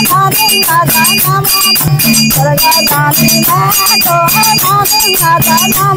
नानी माता नाम स्वर्ग जानी मातो नानी माता नाम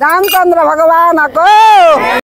रामचंद्र भगवान को